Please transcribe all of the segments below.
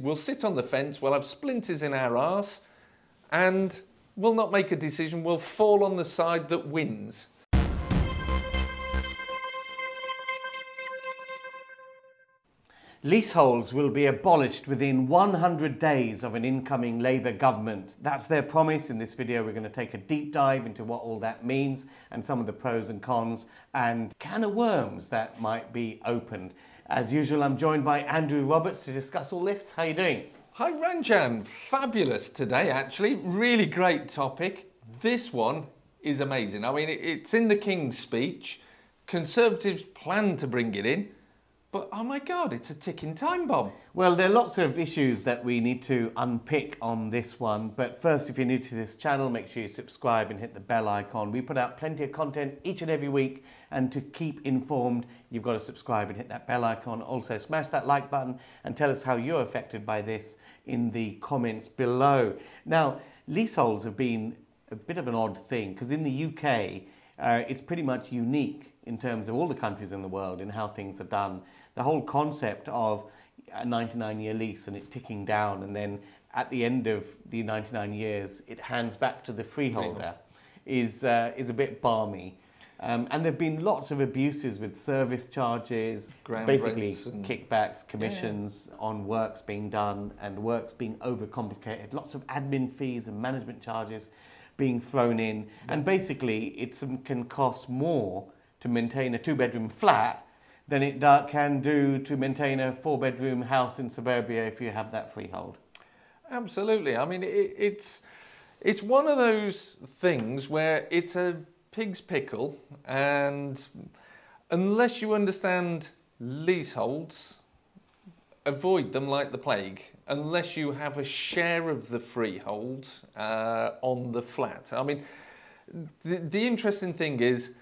we'll sit on the fence, we'll have splinters in our arse, and we'll not make a decision, we'll fall on the side that wins. Leaseholds will be abolished within 100 days of an incoming Labour government. That's their promise. In this video, we're going to take a deep dive into what all that means and some of the pros and cons and can of worms that might be opened. As usual, I'm joined by Andrew Roberts to discuss all this. How are you doing? Hi Ranjan, fabulous today actually, really great topic. This one is amazing. I mean, it's in the King's speech. Conservatives plan to bring it in. But oh my God, it's a ticking time bomb. Well, there are lots of issues that we need to unpick on this one. But first, if you're new to this channel, make sure you subscribe and hit the bell icon. We put out plenty of content each and every week. And to keep informed, you've got to subscribe and hit that bell icon. Also, smash that like button and tell us how you're affected by this in the comments below. Now, leaseholds have been a bit of an odd thing because in the UK, uh, it's pretty much unique in terms of all the countries in the world in how things are done the whole concept of a 99 year lease and it ticking down and then at the end of the 99 years it hands back to the freeholder is, uh, is a bit balmy. Um, and there have been lots of abuses with service charges, Ground basically kickbacks, commissions yeah. on works being done and works being overcomplicated, lots of admin fees and management charges being thrown in. Yeah. And basically, it can cost more to maintain a two bedroom flat than it can do to maintain a four bedroom house in suburbia if you have that freehold. Absolutely. I mean, it, it's, it's one of those things where it's a pig's pickle, and unless you understand leaseholds, avoid them like the plague unless you have a share of the freehold uh, on the flat. I mean, the, the interesting thing is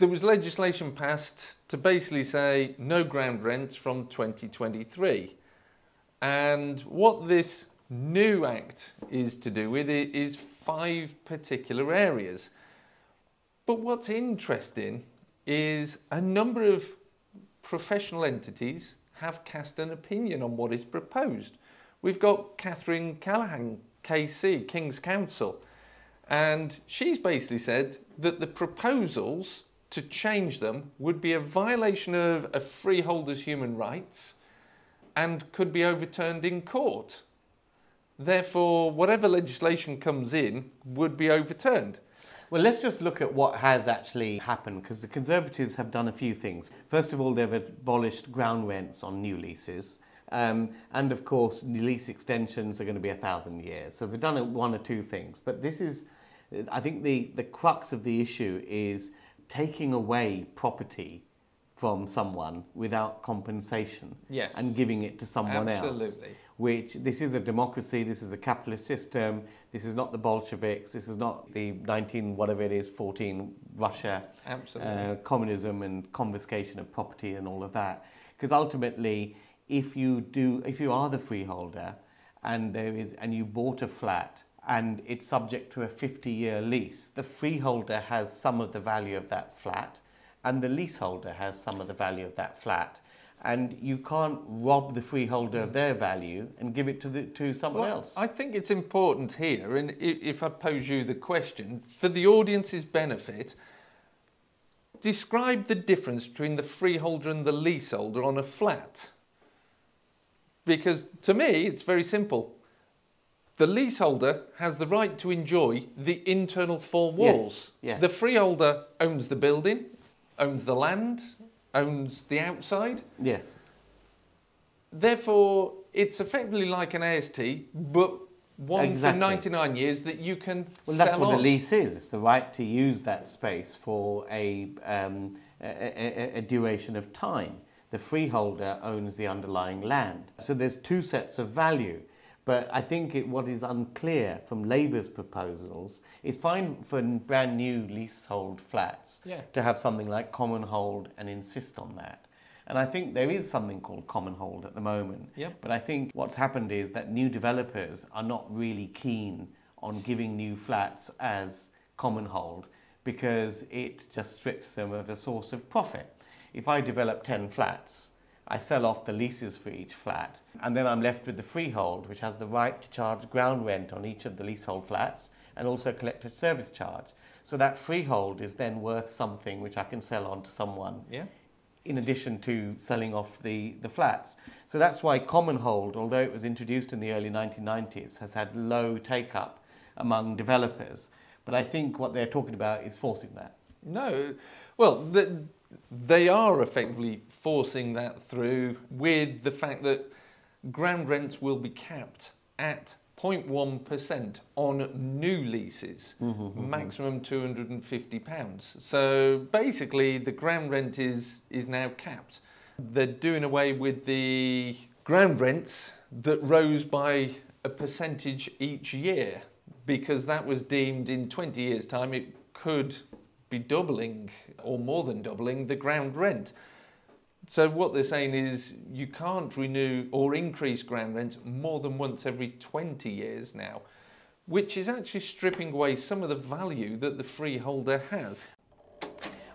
there was legislation passed to basically say no ground rents from 2023. And what this new act is to do with it is five particular areas. But what's interesting is a number of professional entities have cast an opinion on what is proposed. We've got Catherine Callaghan, KC, King's Counsel, and she's basically said that the proposals to change them would be a violation of a freeholder's human rights and could be overturned in court. Therefore, whatever legislation comes in would be overturned. Well, let's just look at what has actually happened because the Conservatives have done a few things. First of all, they've abolished ground rents on new leases. Um, and of course, lease extensions are going to be a thousand years. So they've done one or two things. But this is, I think, the, the crux of the issue is taking away property from someone without compensation yes. and giving it to someone Absolutely. else. Which this is a democracy, this is a capitalist system, this is not the Bolsheviks, this is not the 19 whatever it is 14 Russia, uh, communism and confiscation of property and all of that. Because ultimately, if you do, if you are the freeholder and there is and you bought a flat and it's subject to a 50 year lease. The freeholder has some of the value of that flat and the leaseholder has some of the value of that flat. And you can't rob the freeholder of their value and give it to, the, to someone well, else. I think it's important here, and if I pose you the question, for the audience's benefit, describe the difference between the freeholder and the leaseholder on a flat. Because to me, it's very simple the leaseholder has the right to enjoy the internal four walls. Yes, yes. The freeholder owns the building, owns the land, owns the outside. Yes. Therefore, it's effectively like an AST, but one exactly. for 99 years that you can well, that's what on. the lease is. It's the right to use that space for a, um, a, a, a duration of time. The freeholder owns the underlying land. So there's two sets of value. But I think it, what is unclear from Labour's proposals is fine for brand new leasehold flats yeah. to have something like common hold and insist on that. And I think there is something called common hold at the moment. Yep. But I think what's happened is that new developers are not really keen on giving new flats as common hold because it just strips them of a source of profit. If I develop 10 flats, I sell off the leases for each flat, and then I'm left with the freehold, which has the right to charge ground rent on each of the leasehold flats and also collect a service charge. So that freehold is then worth something which I can sell on to someone Yeah. in addition to selling off the, the flats. So that's why common hold, although it was introduced in the early 1990s, has had low take up among developers. But I think what they're talking about is forcing that. No, well, the, they are effectively forcing that through with the fact that ground rents will be capped at 0.1% on new leases, mm-hmm, mm-hmm, mm-hmm. maximum 250 pounds. So basically, the ground rent is is now capped. They're doing away with the ground rents that rose by a percentage each year because that was deemed in 20 years' time it could be doubling or more than doubling the ground rent. So what they're saying is you can't renew or increase ground rent more than once every 20 years now, which is actually stripping away some of the value that the freeholder has.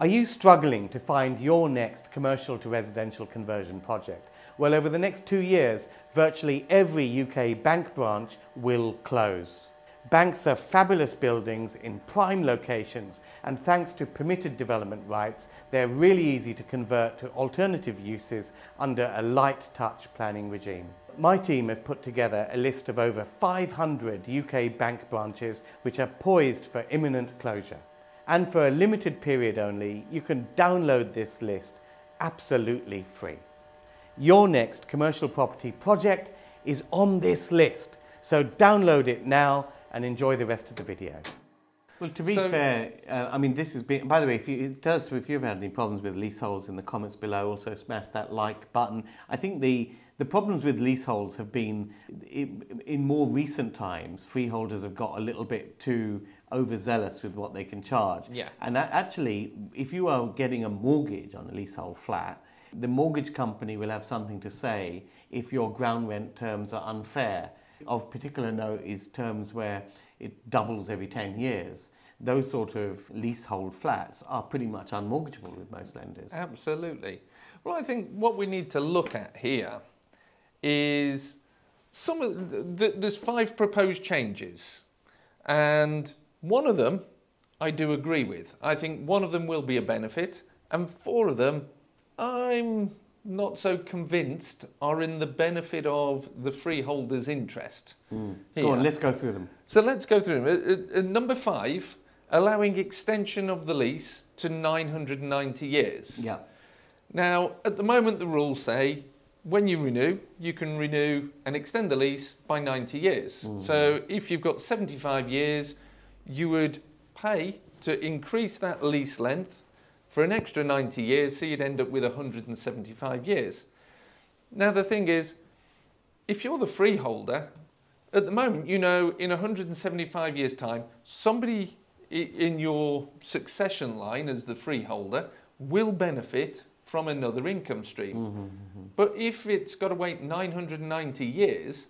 Are you struggling to find your next commercial to residential conversion project? Well, over the next two years, virtually every UK bank branch will close. Banks are fabulous buildings in prime locations, and thanks to permitted development rights, they're really easy to convert to alternative uses under a light touch planning regime. My team have put together a list of over 500 UK bank branches which are poised for imminent closure. And for a limited period only, you can download this list absolutely free. Your next commercial property project is on this list, so download it now and enjoy the rest of the video. Well, to be So- fair, uh, I mean, this has been, by the way, if you, tell us if you've had any problems with leaseholds in the comments below, also smash that like button. I think the, the problems with leaseholds have been, in, in more recent times, freeholders have got a little bit too overzealous with what they can charge. Yeah. And that actually, if you are getting a mortgage on a leasehold flat, the mortgage company will have something to say if your ground rent terms are unfair. Of particular note is terms where it doubles every 10 years. Those sort of leasehold flats are pretty much unmortgageable with most lenders. Absolutely. Well, I think what we need to look at here is some of the, there's five proposed changes, and one of them I do agree with. I think one of them will be a benefit, and four of them I'm not so convinced are in the benefit of the freeholder's interest. Go on, let's go through them. So let's go through them. Uh, uh, uh, number five, allowing extension of the lease to 990 years. Yeah. Now, at the moment, the rules say when you renew, you can renew and extend the lease by 90 years. So if you've got 75 years, you would pay to increase that lease length for an extra 90 years, so you'd end up with 175 years. Now, the thing is, if you're the freeholder, at the moment, you know, in 175 years' time, somebody in your succession line as the freeholder will benefit from another income stream. Mm-hmm, mm-hmm. But if it's got to wait 990 years,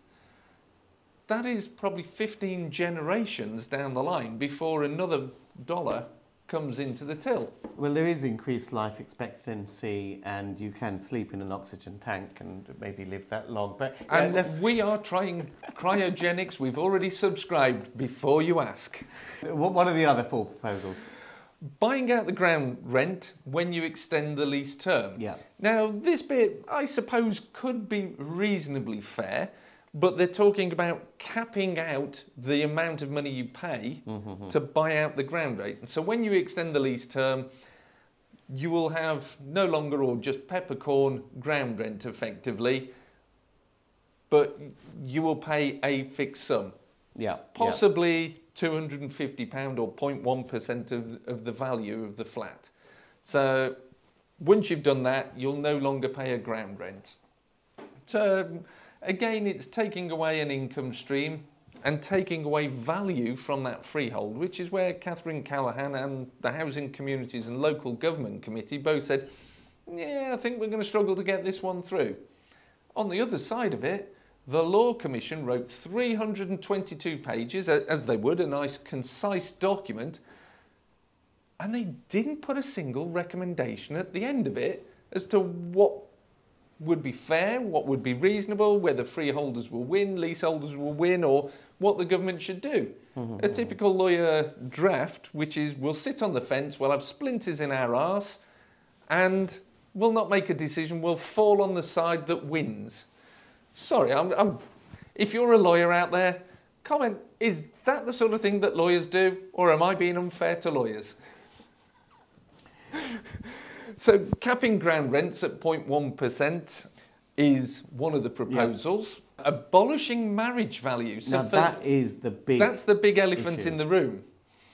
that is probably 15 generations down the line before another dollar comes into the till. Well, there is increased life expectancy, and you can sleep in an oxygen tank and maybe live that long. But yeah, And let's- we are trying cryogenics. We've already subscribed before you ask. what, what are the other four proposals? Buying out the ground rent when you extend the lease term. Yeah. Now, this bit, I suppose, could be reasonably fair, but they're talking about capping out the amount of money you pay to buy out the ground rate. And so when you extend the lease term, you will have no longer or just peppercorn ground rent effectively, but you will pay a fixed sum Yeah. possibly £250 or 0.1% of, of the value of the flat. So once you've done that, you'll no longer pay a ground rent. So again, it's taking away an income stream and taking away value from that freehold, which is where Catherine Callaghan and the Housing Communities and Local Government Committee both said, yeah, I think we're going to struggle to get this one through. On the other side of it, the Law Commission wrote 322 pages, as they would, a nice concise document, and they didn't put a single recommendation at the end of it as to what would be fair, what would be reasonable, whether freeholders will win, leaseholders will win, or what the government should do. Mm-hmm. A typical lawyer draft, which is we'll sit on the fence, we'll have splinters in our arse, and we'll not make a decision, we'll fall on the side that wins. Sorry, I'm, I'm, if you're a lawyer out there, comment is that the sort of thing that lawyers do, or am I being unfair to lawyers? so, capping ground rents at 0.1% is one of the proposals. Abolishing marriage value. So, now for- that is the big. that's the big elephant issue. in the room.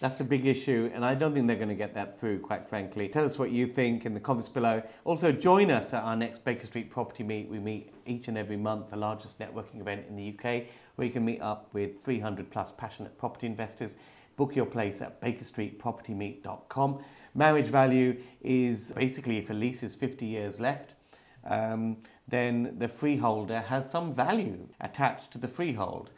That's the big issue, and I don't think they're going to get that through, quite frankly. Tell us what you think in the comments below. Also, join us at our next Baker Street Property Meet. We meet each and every month, the largest networking event in the UK, where you can meet up with 300 plus passionate property investors. Book your place at bakerstreetpropertymeet.com. Marriage value is basically if a lease is 50 years left, um, then the freeholder has some value attached to the freehold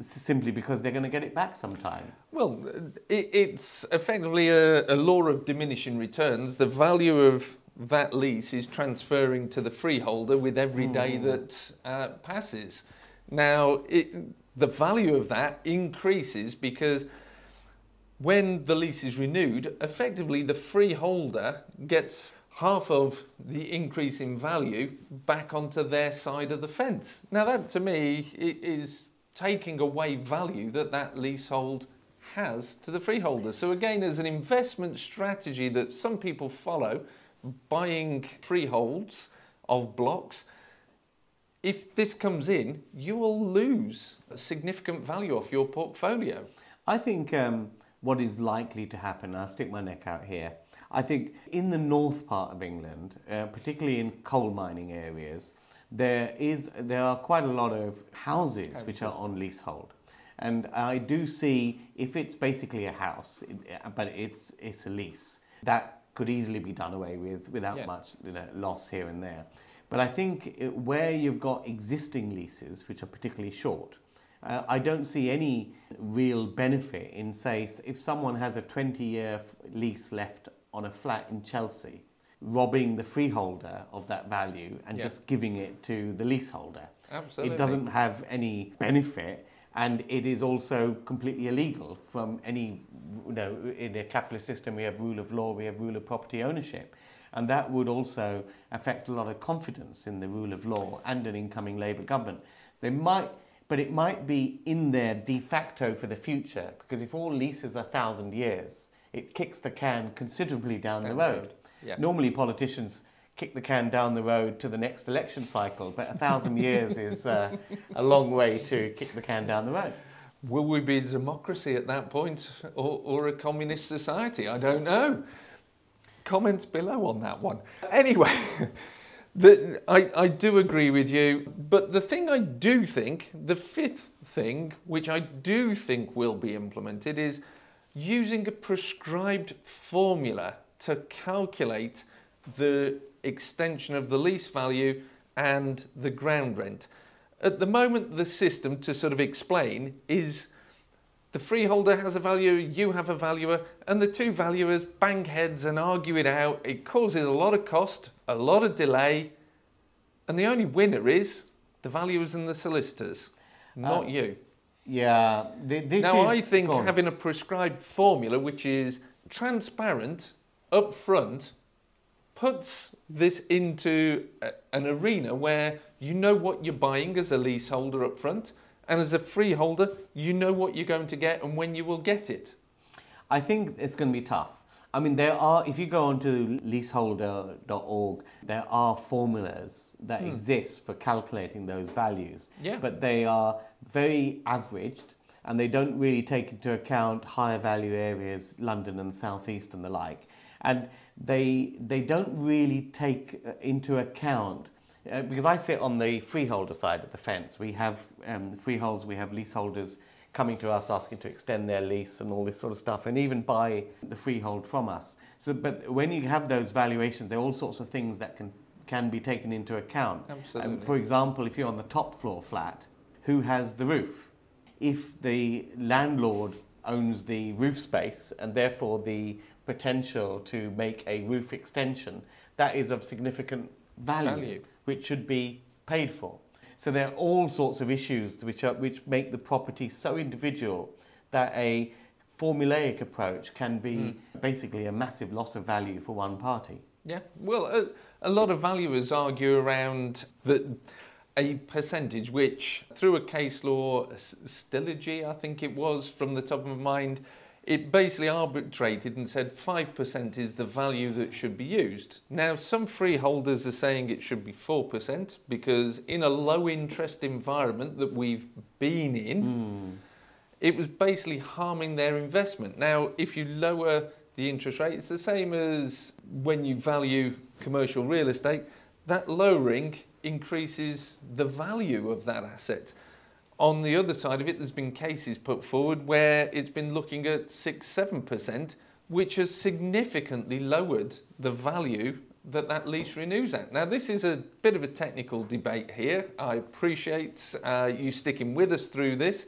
simply because they're going to get it back sometime. Well, it, it's effectively a, a law of diminishing returns. The value of that lease is transferring to the freeholder with every day that uh, passes. Now, it, the value of that increases because when the lease is renewed, effectively the freeholder gets half of the increase in value back onto their side of the fence. Now, that to me is taking away value that that leasehold has to the freeholder. So, again, as an investment strategy that some people follow, buying freeholds of blocks, if this comes in, you will lose a significant value off your portfolio. I think um, what is likely to happen, I'll stick my neck out here. I think in the north part of England, uh, particularly in coal mining areas, there is there are quite a lot of houses which are on leasehold, and I do see if it's basically a house, uh, but it's it's a lease that could easily be done away with without Yeah. much you know, loss here and there. But I think it, where you've got existing leases which are particularly short, uh, I don't see any real benefit in, say, if someone has a 20 year lease left on a flat in Chelsea, robbing the freeholder of that value and Yeah. just giving it to the leaseholder. Absolutely. It doesn't have any benefit and it is also completely illegal from any, you know, in a capitalist system we have rule of law, we have rule of property ownership. And that would also affect a lot of confidence in the rule of law and an incoming Labour government. They might, but it might be in there de facto for the future because if all leases are thousand years, it kicks the can considerably down the Down the road. road, yeah. Normally, politicians kick the can down the road to the next election cycle, but a thousand years is uh, a long way to kick the can down the road. Will we be a democracy at that point or, or a communist society? I don't know. Comments below on that one. Anyway, the, I, I do agree with you, but the thing I do think, the fifth thing, which I do think will be implemented, is using a prescribed formula to calculate the extension of the lease value and the ground rent. At the moment, the system, to sort of explain, is the freeholder has a valuer, you have a valuer, and the two valuers bang heads and argue it out. It causes a lot of cost, a lot of delay, and the only winner is the valuers and the solicitors, not Uh, you. Yeah, th- Now, I think go on. having a prescribed formula which is transparent, upfront, puts this into a, an arena where you know what you're buying as a leaseholder up front, and as a freeholder, you know what you're going to get and when you will get it. I think it's going to be tough. I mean, there are, if you go onto leaseholder.org, there are formulas that exist for calculating those values. Hmm. Yeah. But they are very averaged and they don't really take into account higher value areas, London and the Southeast and the like. And they, they don't really take uh, into account uh, because I sit on the freeholder side of the fence. We have um, freeholds, we have leaseholders coming to us asking to extend their lease and all this sort of stuff, and even buy the freehold from us. So, but when you have those valuations, there are all sorts of things that can can be taken into account. Absolutely. Um, for example, if you're on the top floor flat, who has the roof? If the landlord owns the roof space and therefore the potential to make a roof extension, that is of significant value, Value. Which should be paid for. So there are all sorts of issues which, are, which make the property so individual that a formulaic approach can be hmm. basically a massive loss of value for one party. Yeah, well, a, a lot of valuers argue around that a percentage which, through a case law, S- Stillagy, I think it was, from the top of my mind, it basically arbitrated and said 5% is the value that should be used. Now, some freeholders are saying it should be 4% because, in a low interest environment that we've been in, hmm. it was basically harming their investment. Now, if you lower the interest rate, it's the same as when you value commercial real estate, that lowering increases the value of that asset. On the other side of it, there's been cases put forward where it's been looking at 6 7%, which has significantly lowered the value that that lease renews at. Now, this is a bit of a technical debate here. I appreciate uh, you sticking with us through this.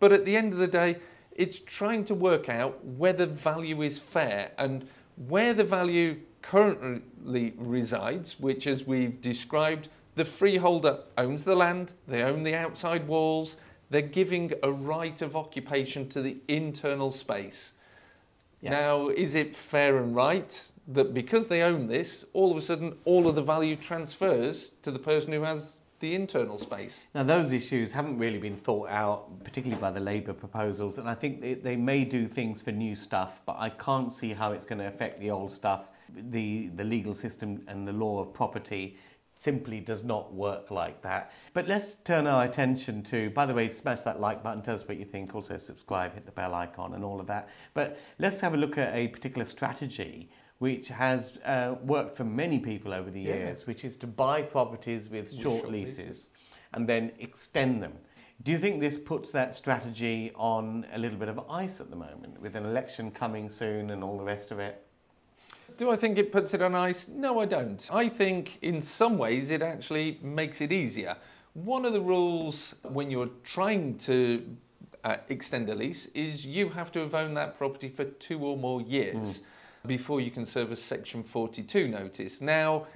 But at the end of the day, it's trying to work out whether value is fair and where the value currently resides, which, as we've described, the freeholder owns the land, they own the outside walls, they're giving a right of occupation to the internal space. Yes. Now, is it fair and right that because they own this, all of a sudden all of the value transfers to the person who has the internal space? Now, those issues haven't really been thought out, particularly by the Labour proposals, and I think they, they may do things for new stuff, but I can't see how it's going to affect the old stuff. The, the legal system and the law of property simply does not work like that. But let's turn our attention to, by the way, smash that like button, tell us what you think, also subscribe, hit the bell icon, and all of that. But let's have a look at a particular strategy which has uh, worked for many people over the Yeah. years, which is to buy properties with With short short leases leases. and then extend them. Do you think this puts that strategy on a little bit of ice at the moment, with an election coming soon and all the rest of it? Do I think it puts it on ice? No, I don't. I think in some ways it actually makes it easier. One of the rules when you're trying to uh, extend a lease is you have to have owned that property for two or more years before you can serve a Section 42 notice. Now,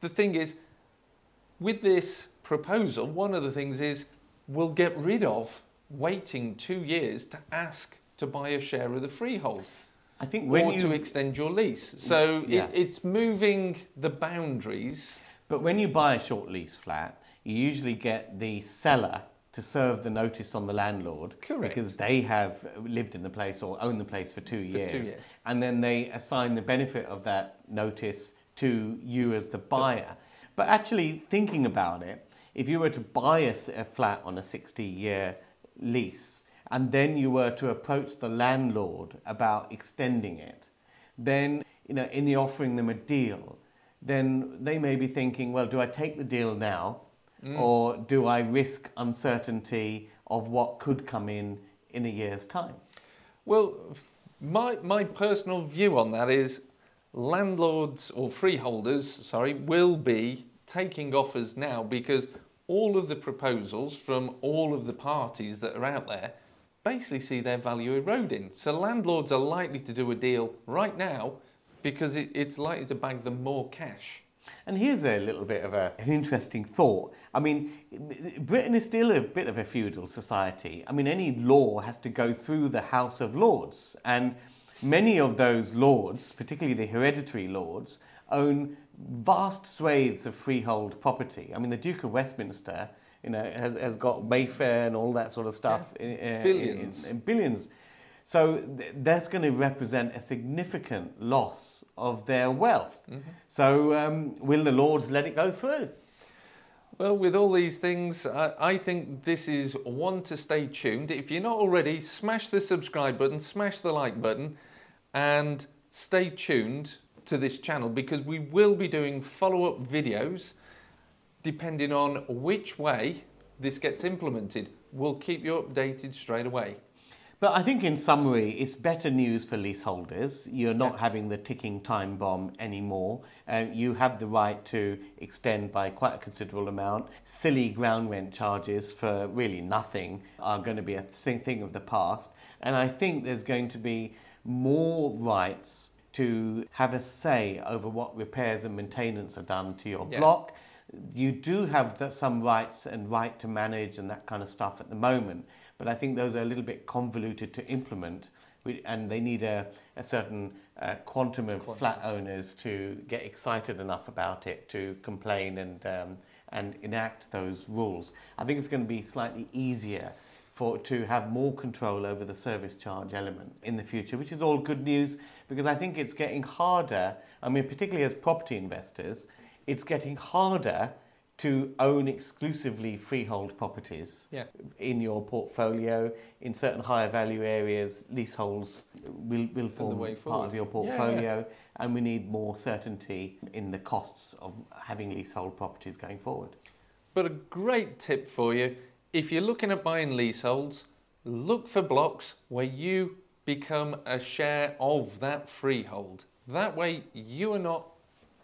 the thing is, with this proposal, one of the things is we'll get rid of waiting two years to ask to buy a share of the freehold I think when or you, to extend your lease. So Yeah. it, it's moving the boundaries. but when you buy a short lease flat, you usually get the seller to serve the notice on the landlord Correct. because they have lived in the place or own the place for two, For two years, years. and then they assign the benefit of that notice to you as the buyer. But actually, thinking about it, if you were to buy a flat on a 60 year lease and then you were to approach the landlord about extending it, then, you know, in the offering them a deal, then they may be thinking, well, do I take the deal now mm. or do I risk uncertainty of what could come in in a year's time? Well, my, my personal view on that is landlords or freeholders, sorry, will be taking offers now because all of the proposals from all of the parties that are out there basically see their value eroding. So landlords are likely to do a deal right now because it, it's likely to bag them more cash. And here's a little bit of a, an interesting thought. I mean, Britain is still a bit of a feudal society. I mean, any law has to go through the House of Lords. And many of those lords, particularly the hereditary lords, own vast swathes of freehold property. I mean, the Duke of Westminster, you know, has, has got Mayfair and all that sort of stuff. in- uh, Billions. in- in billions. So th- that's going to represent a significant loss of their wealth. So um, will the Lords let it go through? Well, with all these things, I, I think this is one to stay tuned. If you're not already, smash the subscribe button, smash the like button, and stay tuned to this channel because we will be doing follow up videos depending on which way this gets implemented. We'll keep you updated straight away. But I think in summary, it's better news for leaseholders. You're not Yeah. having the ticking time bomb anymore. Uh, you have the right to extend by quite a considerable amount. Silly ground rent charges for really nothing are going to be a thing, thing of the past. And I think there's going to be more rights to have a say over what repairs and maintenance are done to your Yeah. block. You do have the, some rights and right to manage and that kind of stuff at the moment, but I think those are a little bit convoluted to implement, we- and they need a, a certain uh, quantum of flat owners to get excited enough about it to complain and um, and enact those rules. I think it's going to be slightly easier for to have more control over the service charge element in the future, which is all good news because I think it's getting harder. I mean, particularly as property investors, it's getting harder to own exclusively freehold properties Yeah. in your portfolio. In certain higher value areas, leaseholds will, will form part of forward. your Yeah, yeah. portfolio, and we need more certainty in the costs of having leasehold properties going forward. But a great tip for you if you're looking at buying leaseholds, look for blocks where you become a share of that freehold. That way, you are not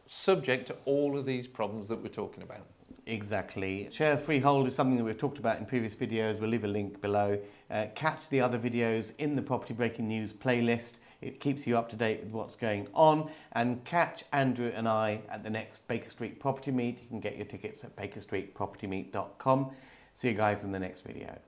subject to all of these problems that we're talking about. Exactly. Share freehold is something that we've talked about in previous videos. We'll leave a link below. Uh, catch the other videos in the Property Breaking News playlist. It keeps you up to date with what's going on. And catch Andrew and I at the next Baker Street Property Meet. You can get your tickets at bakerstreetpropertymeet.com. See you guys in the next video.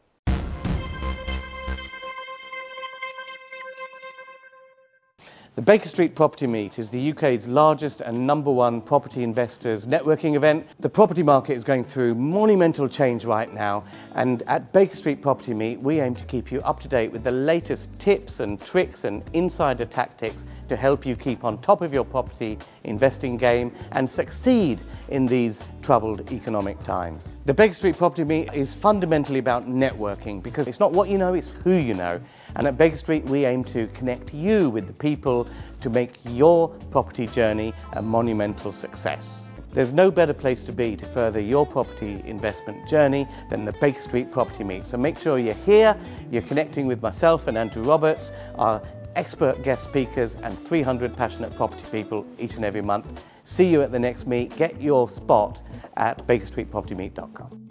The Baker Street Property Meet is the UK's largest and number one property investors networking event. The property market is going through monumental change right now, and at Baker Street Property Meet, we aim to keep you up to date with the latest tips and tricks and insider tactics to help you keep on top of your property investing game and succeed in these troubled economic times. The Baker Street Property Meet is fundamentally about networking because it's not what you know, it's who you know. And at Baker Street, we aim to connect you with the people to make your property journey a monumental success. There's no better place to be to further your property investment journey than the Baker Street Property Meet. So make sure you're here, you're connecting with myself and Andrew Roberts, our expert guest speakers, and 300 passionate property people each and every month. See you at the next meet. Get your spot at bakerstreetpropertymeet.com.